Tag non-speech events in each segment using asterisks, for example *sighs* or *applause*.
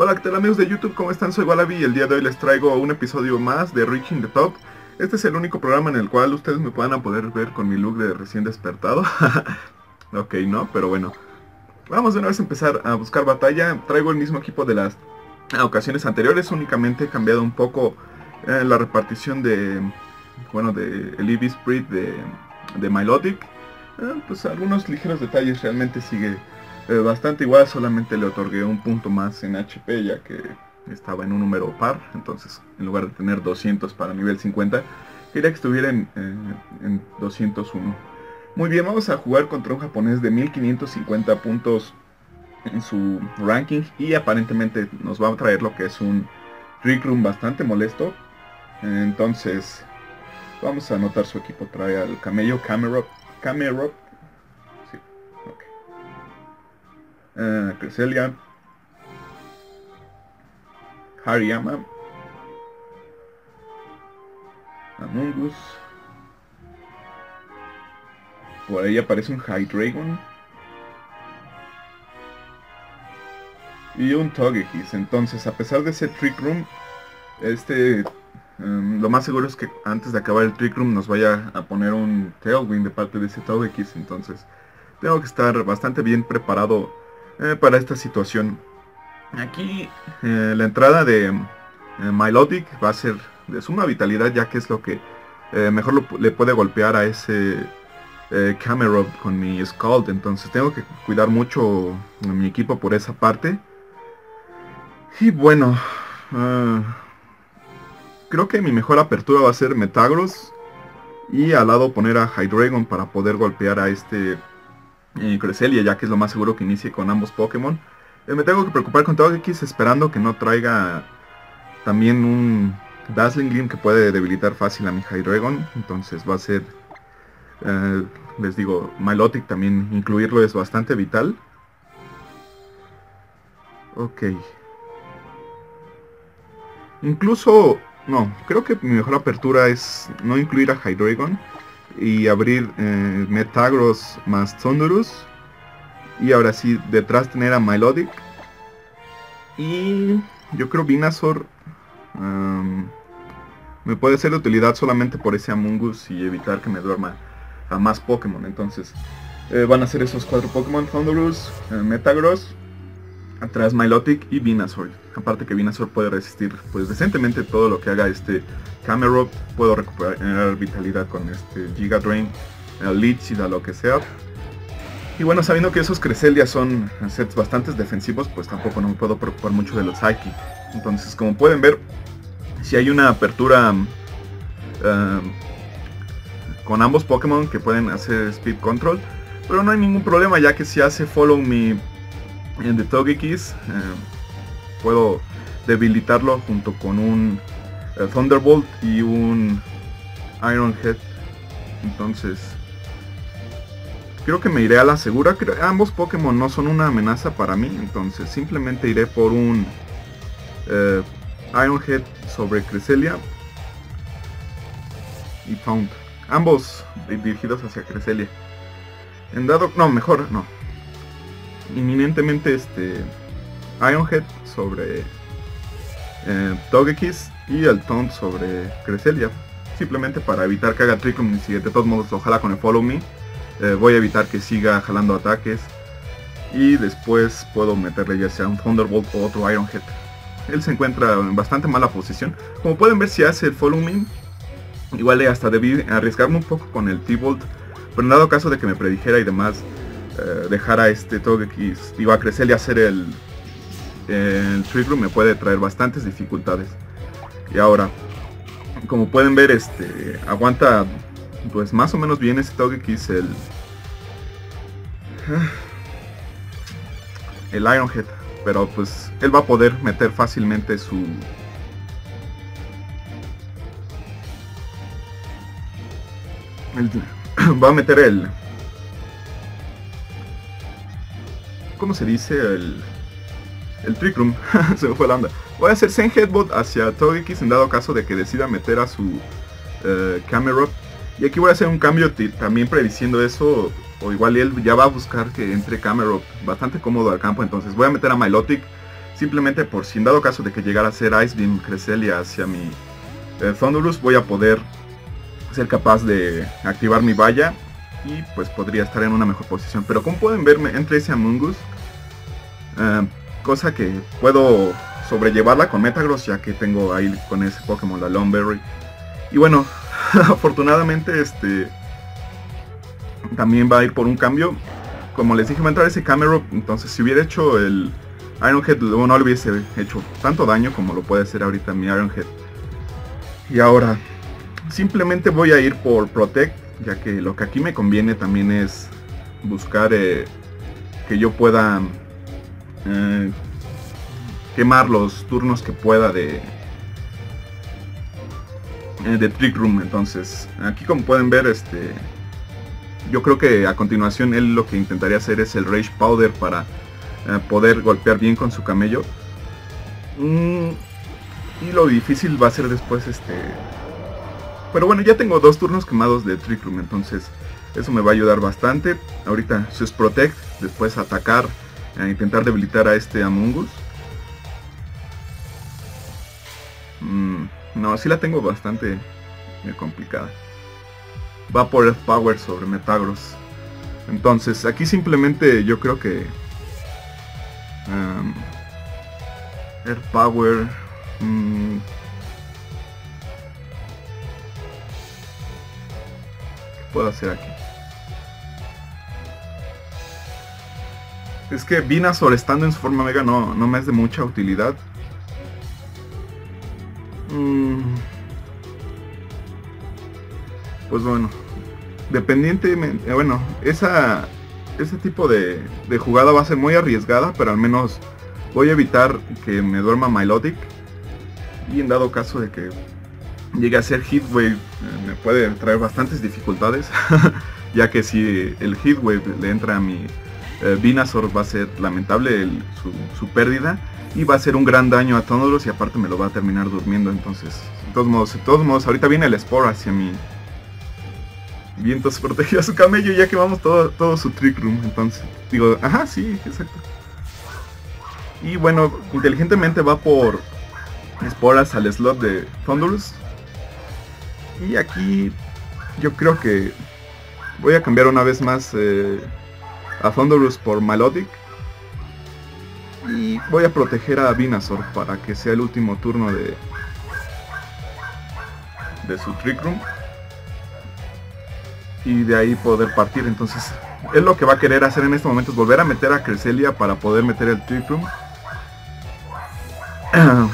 Hola, ¿qué tal amigos de YouTube? ¿Cómo están? Soy Wallaby y el día de hoy les traigo un episodio más de Reaching the Top. Este es el único programa en el cual ustedes me puedan poder ver con mi look de recién despertado. *laughs* ok, no, pero bueno. Vamos de una vez a empezar a buscar batalla. Traigo el mismo equipo de las ocasiones anteriores, únicamente he cambiado un poco eh, la repartición de, bueno, de el EV Spirit de, de Milotic. Eh, pues algunos ligeros detalles realmente sigue eh, bastante igual, solamente le otorgué un punto más en HP ya que estaba en un número par, entonces en lugar de tener 200 para nivel 50, quería que estuviera en, en 201. Muy bien, vamos a jugar contra un japonés de 1550 puntos en su ranking y aparentemente nos va a traer lo que es un Trick Room bastante molesto. Entonces, vamos a anotar su equipo. Trae al Camello, Camerop, Camerop. Cresselia. Hariyama. Amungus. Por ahí aparece un Hydreigon. Y un Togekiss. Entonces, a pesar de ese Trick Room, este um, lo más seguro es que antes de acabar el Trick Room nos vaya a poner un Tailwind de parte de ese Togekiss. Entonces, tengo que estar bastante bien preparado eh, para esta situación. Aquí eh, la entrada de eh, Milotic va a ser de suma vitalidad ya que es lo que mejor lo, le puede golpear a ese Camerop con mi Scald. Entonces tengo que cuidar mucho a mi equipo por esa parte. Y bueno, uh, creo que mi mejor apertura va a ser Metagross. Y al lado poner a Hydreigon para poder golpear a este eh, Cresselia, ya que es lo más seguro que inicie con ambos Pokémon. Eh, me tengo que preocupar con Togekiss esperando que no traiga también un Dazzling Gleam que puede debilitar fácil a mi Hydreigon. Entonces va a ser, eh, les digo, Milotic también incluirlo es bastante vital. Ok. Incluso, no, creo que mi mejor apertura es no incluir a Hydreigon y abrir eh, Metagross más Thunderous. Y ahora sí, detrás tener a Milotic. Y yo creo um, me puede ser de utilidad solamente por ese Amungus y evitar que me duerma a más Pokémon. Entonces eh, van a ser esos cuatro Pokémon, Thunderous, eh, Metagross, atrás Milotic y Venusaur. Aparte que Venusaur puede resistir pues decentemente todo lo que haga este Camerop. Puedo recuperar vitalidad con este Giga Drain, el Leech y lo que sea. Y bueno, sabiendo que esos Cresselia son sets bastante defensivos, pues tampoco no me puedo preocupar mucho de los Psyche. Entonces, como pueden ver, si hay una apertura uh, con ambos Pokémon que pueden hacer Speed Control, pero no hay ningún problema ya que si hace Follow Me en The Togekiss, uh, puedo debilitarlo junto con un uh, Thunderbolt y un Iron Head. Entonces, creo que me iré a la segura. ambos Pokémon no son una amenaza para mí, entonces simplemente iré por un uh, Ironhead sobre Cresselia y Pound. Ambos dirigidos hacia Cresselia. En dado, no, mejor no. Inminentemente este Ironhead sobre eh, Togekiss y el Taunt sobre Cresselia. Simplemente para evitar que haga Trick y de todos modos ojalá con el Follow Me. Eh, voy a evitar que siga jalando ataques. Y después puedo meterle ya sea un Thunderbolt o otro Ironhead. Él se encuentra en bastante mala posición. Como pueden ver si hace el Follow Me. Igual hasta debí arriesgarme un poco con el T-Bolt. Pero en dado caso de que me predijera y demás. Eh, dejar a este Togekiss iba a crecer y hacer el, el Trick Room me puede traer bastantes dificultades. Y ahora, como pueden ver, este aguanta pues más o menos bien ese Togekiss el *sighs* el Ironhead, pero pues él va a poder meter fácilmente su *clears throat* va a meter el ¿cómo se dice? el el Trick Room, *laughs* se me fue la onda. Voy a hacer Zen Headbutt hacia Togekiss en dado caso de que decida meter a su uh, Camerop. Y aquí voy a hacer un cambio también prediciendo eso. O igual él ya va a buscar que entre Camerop bastante cómodo al campo. Entonces voy a meter a Milotic Simplemente por si en dado caso de que llegara a ser Ice Beam Cresselia hacia mi eh, Thunderous, voy a poder ser capaz de activar mi valla y pues podría estar en una mejor posición. Pero como pueden verme entre ese Amungus, eh, cosa que puedo sobrellevarla con Metagross ya que tengo ahí con ese Pokémon la Lomberry. Y bueno, *laughs* afortunadamente este también va a ir por un cambio. Como les dije, va a entrar ese Camerupt, entonces si hubiera hecho el Ironhead, no le hubiese hecho tanto daño como lo puede hacer ahorita mi Ironhead. Y ahora, simplemente voy a ir por Protect, ya que lo que aquí me conviene también es buscar eh, que yo pueda eh, quemar los turnos que pueda de eh, de Trick Room. Entonces, aquí como pueden ver, este yo creo que a continuación él lo que intentaría hacer es el Rage Powder para poder golpear bien con su camello. Mm, y lo difícil va a ser después este pero bueno, ya tengo dos turnos quemados de Trick Room, entonces eso me va a ayudar bastante. Ahorita es Protect, después atacar, e intentar debilitar a este Amungus. Mm, no, así la tengo bastante eh, complicada. Va por Earth Power sobre Metagross. Entonces, aquí simplemente yo creo que... Um, Power... Mm, puedo hacer aquí? Es que Vinazor estando en su forma mega no, no me es de mucha utilidad. Mm. Pues bueno, dependientemente, bueno, esa, ese tipo de, de, jugada va a ser muy arriesgada, pero al menos voy a evitar que me duerma Milotic. Y en dado caso de que llegue a ser Heatwave, me puede traer bastantes dificultades, *laughs* ya que si el Heatwave le entra a mi eh, va a ser lamentable su, pérdida y va a ser un gran daño a todos y aparte me lo va a terminar durmiendo, entonces, de todos modos, de todos modos, ahorita viene el Spore hacia mi Vientos *laughs* protegió a su camello ya que vamos todo, todo su Trick Room, entonces, digo, ajá, sí, exacto. Y bueno, inteligentemente va por esporas al slot de Thunderous y aquí yo creo que voy a cambiar una vez más eh, a Thunderous por Melodic. Y voy a proteger a Venusaur para que sea el último turno de, de su Trick Room. Y de ahí poder partir. Entonces, es lo que va a querer hacer en este momento es volver a meter a Cresselia para poder meter el Trick Room. *clears throat*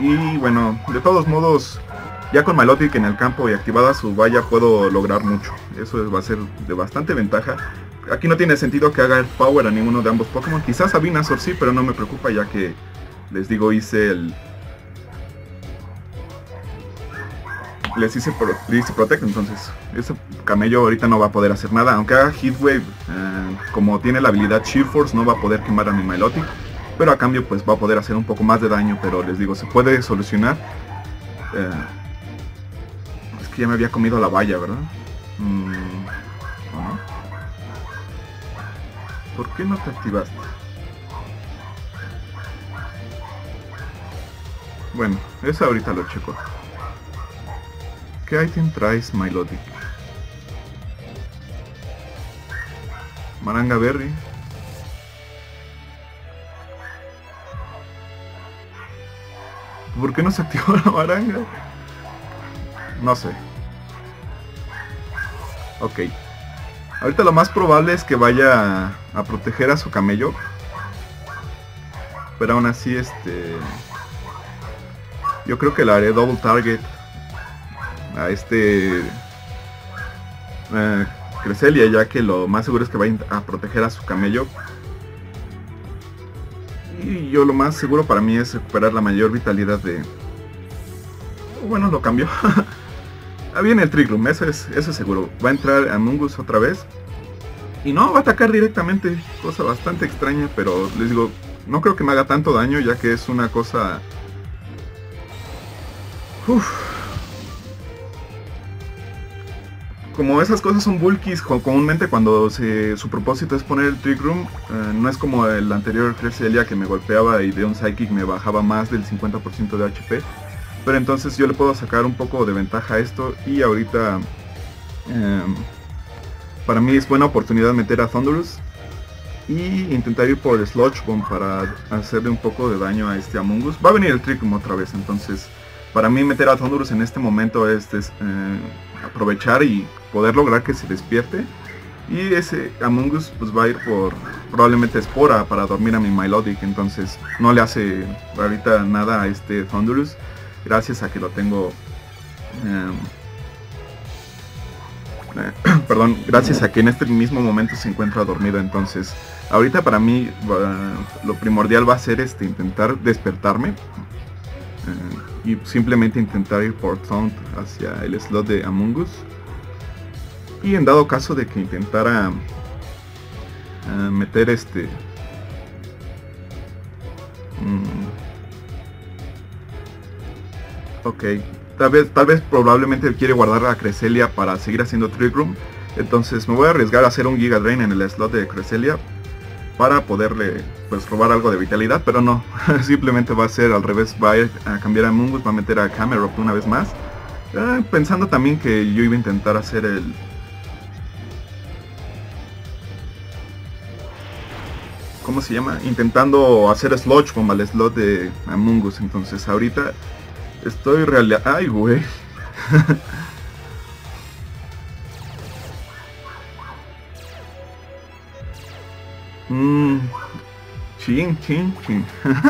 y bueno, de todos modos, ya con Milotic en el campo y activada su valla puedo lograr mucho. Eso va a ser de bastante ventaja. Aquí no tiene sentido que haga Power a ninguno de ambos Pokémon. Quizás a Venusaur sí, pero no me preocupa ya que les digo hice el... Les hice, Protect, entonces ese camello ahorita no va a poder hacer nada. Aunque haga Heatwave, eh, como tiene la habilidad Shield Force, no va a poder quemar a mi Milotic. Pero a cambio pues va a poder hacer un poco más de daño, pero les digo, se puede solucionar. Eh, que ya me había comido la valla, ¿verdad? Mm, ¿Por qué no te activaste? Bueno, eso ahorita lo checo. ¿Qué item traes, Milotic? Maranga Berry. ¿Por qué no se activó la maranga? No sé. Ok. Ahorita lo más probable es que vaya a, proteger a su camello. Pero aún así, este... Yo creo que le haré double target a este... Eh, Creselia, ya que lo más seguro es que vaya a proteger a su camello. Y yo lo más seguro para mí es recuperar la mayor vitalidad de... Bueno, lo cambio. *laughs* Ah, viene el Room, eso es, eso seguro. Va a entrar a Mungus otra vez. Y no, va a atacar directamente. Cosa bastante extraña, pero les digo, no creo que me haga tanto daño ya que es una cosa... como esas cosas son bulkies, comúnmente cuando su propósito es poner el Trick Room, eh, no es como el anterior Cresselia que me golpeaba y de un Psychic me bajaba más del 50% de HP. Pero entonces yo le puedo sacar un poco de ventaja a esto y ahorita em, para mí es buena oportunidad meter a Thunderous y intentar ir por Sludge Bomb para hacerle un poco de daño a este Among Us. Va a venir el Trick Room otra vez, entonces para mí meter a Thunderous en este momento es, eh, aprovechar y poder lograr que se despierte. Y ese Among Us pues va a ir por probablemente Spora para dormir a mi Milotic. Entonces no le hace ahorita nada a este Thunderous. Gracias a que lo tengo... Em, *clears throat* perdón, gracias a que en este mismo momento se encuentra dormido. Entonces ahorita para mí lo primordial va a ser este intentar despertarme. Eh, y simplemente intentar ir por Taunt hacia el slot de Among Us. Y en dado caso de que intentara eh, meter este... Mm, ok, tal vez, tal vez probablemente quiere guardar a Creselia para seguir haciendo Trick Room. Entonces me voy a arriesgar a hacer un Giga Drain en el slot de Creselia para poderle pues robar algo de vitalidad, pero no, *laughs* simplemente va a ser al revés, va a, ir a cambiar a Mungus, va a meter a Camerop una vez más, eh, pensando también que yo iba a intentar hacer el, ¿cómo se llama? Intentando hacer sludge como al slot de Amungus. Entonces ahorita estoy real... ¡Ay, güey! Mmm... *laughs* Chin, chin, chin. *laughs*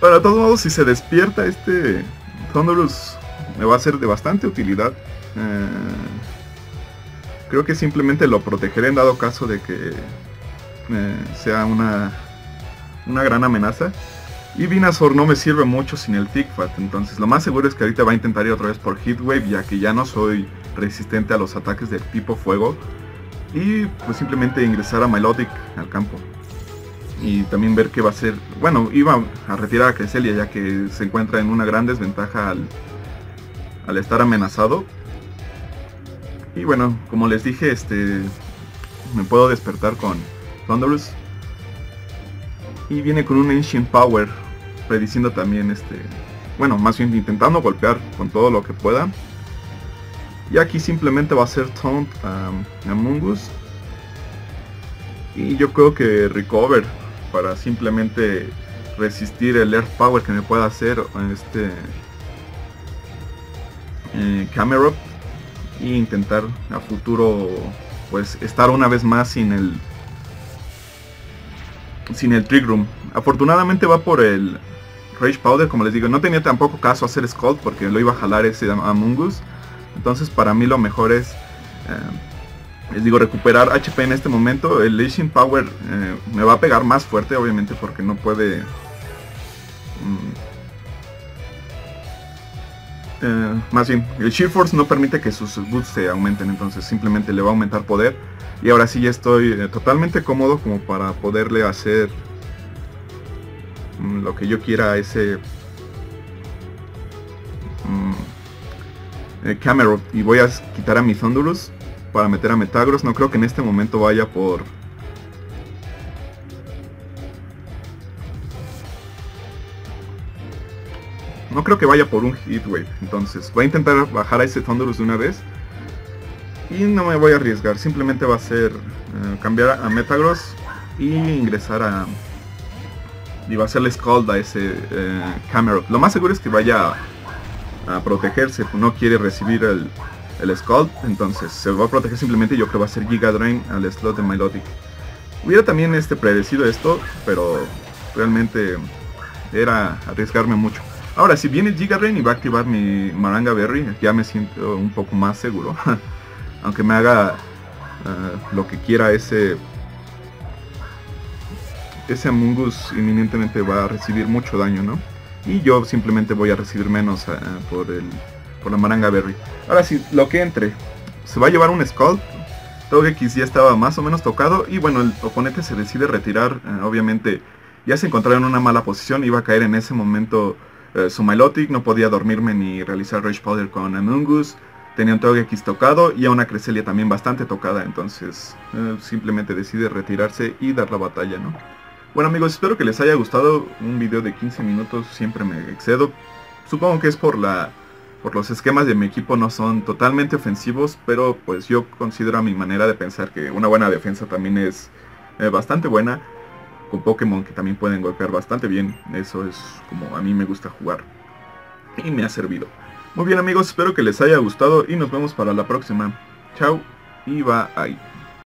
Para todos modos, si se despierta este Thunderous, me va a ser de bastante utilidad. Eh, creo que simplemente lo protegeré en dado caso de que eh, sea una, una gran amenaza. Y Vinazor no me sirve mucho sin el Thickfat, entonces lo más seguro es que ahorita va a intentar ir otra vez por Heatwave, ya que ya no soy resistente a los ataques de tipo fuego. Y pues simplemente ingresar a Melodic al campo. Y también ver qué va a hacer. Bueno, iba a retirar a Cresselia ya que se encuentra en una gran desventaja al, al estar amenazado. Y bueno, como les dije, este me puedo despertar con Thunderous. Y viene con un Ancient Power, prediciendo también este, bueno, más bien intentando golpear con todo lo que pueda. Y aquí simplemente va a ser Taunt a Mungus. Y yo creo que Recover para simplemente resistir el Earth Power que me pueda hacer este eh, Camerop y intentar a futuro pues estar una vez más sin el sin el Trick Room. Afortunadamente va por el Rage Powder, como les digo, no tenía tampoco caso hacer Scald porque lo iba a jalar ese Amungus. Entonces para mí lo mejor es, eh, les digo, recuperar HP en este momento. El Leashing Power eh, me va a pegar más fuerte obviamente porque no puede... Mm, eh, más bien, el Shield Force no permite que sus boots se aumenten, entonces simplemente le va a aumentar poder. Y ahora sí ya estoy totalmente cómodo como para poderle hacer lo que yo quiera ese mm, eh, Y voy a quitar a mi Thunderous para meter a Metagross. No creo que en este momento vaya por No creo que vaya por un Heatwave. Entonces voy a intentar bajar a ese Thunderous de una vez. Y no me voy a arriesgar. Simplemente va a ser eh, cambiar a Metagross y ingresar a... Y va a hacerle Scald a ese eh, Lo más seguro es que vaya a, protegerse. No quiere recibir el, el Scald. Entonces se va a proteger simplemente. Yo creo va a ser Giga Drain al slot de Milotic. Hubiera también este predecido esto. Pero realmente era arriesgarme mucho. Ahora, si viene Giga Rain y va a activar mi Maranga Berry, ya me siento un poco más seguro. *laughs* Aunque me haga eh, lo que quiera ese... Ese Amungus inminentemente va a recibir mucho daño, ¿no? Y yo simplemente voy a recibir menos eh, por, el, por la Maranga Berry. Ahora sí, lo que entre. Se va a llevar un Skull. Togekiss ya estaba más o menos tocado. Y bueno, el oponente se decide retirar. Eh, obviamente ya se encontraba en una mala posición. Iba a caer en ese momento eh, Sumilotic, no podía dormirme ni realizar Rage Powder con Amungus. Tenía un Togekiss tocado y a una Cresselia también bastante tocada, entonces simplemente decide retirarse y dar la batalla, ¿no? Bueno amigos, espero que les haya gustado un video de 15 minutos, siempre me excedo. Supongo que es por la por los esquemas de mi equipo no son totalmente ofensivos, pero pues yo considero a mi manera de pensar que una buena defensa también es eh, bastante buena. Con Pokémon que también pueden golpear bastante bien, eso es como a mí me gusta jugar. Y me ha servido. Muy bien amigos, espero que les haya gustado y nos vemos para la próxima. Chao y bye.